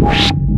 you